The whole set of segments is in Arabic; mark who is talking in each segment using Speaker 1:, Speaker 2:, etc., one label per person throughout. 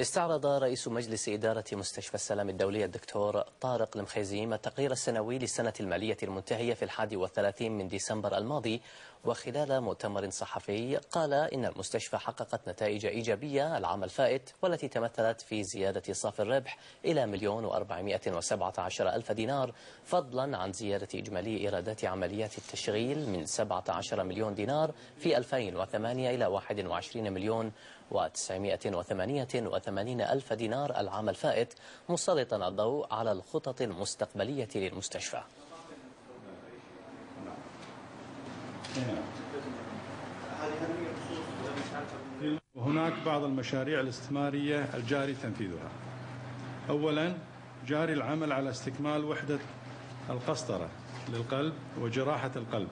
Speaker 1: استعرض رئيس مجلس إدارة مستشفى السلام الدولي الدكتور طارق المخيزيم التقرير السنوي للسنة المالية المنتهية في الحادي والثلاثين من ديسمبر الماضي وخلال مؤتمر صحفي قال إن المستشفى حققت نتائج إيجابية العام الفائت والتي تمثلت في زيادة صافي الربح إلى مليون وأربعمائة وسبعة عشر ألف دينار فضلا عن زيادة إجمالي إيرادات عمليات التشغيل من 17 مليون دينار في 2008 إلى 21 مليون و988 ألف دينار العام الفائت مسلطا الضوء على الخطط المستقبلية للمستشفى.
Speaker 2: وهناك بعض المشاريع الاستثمارية الجاري تنفيذها. أولا جاري العمل على استكمال وحدة القسطرة للقلب وجراحة القلب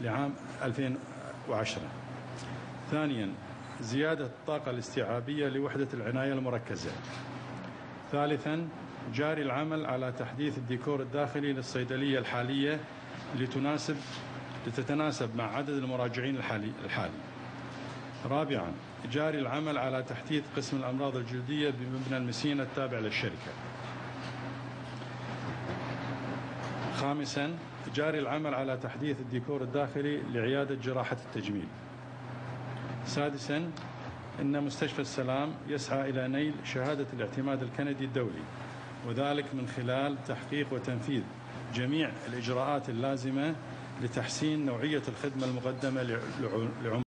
Speaker 2: لعام 2010 ثانيا زيادة الطاقة الاستيعابية لوحدة العناية المركزة. ثالثا جاري العمل على تحديث الديكور الداخلي للصيدلية الحالية لتناسب لتتناسب مع عدد المراجعين الحالي الحالي رابعا جاري العمل على تحديث قسم الأمراض الجلدية بمبنى المسينة التابع للشركة. خامسا جاري العمل على تحديث الديكور الداخلي لعيادة جراحة التجميل. سادسا إن مستشفى السلام يسعى إلى نيل شهادة الاعتماد الكندي الدولي وذلك من خلال تحقيق وتنفيذ جميع الإجراءات اللازمة لتحسين نوعية الخدمة المقدمة لعملاء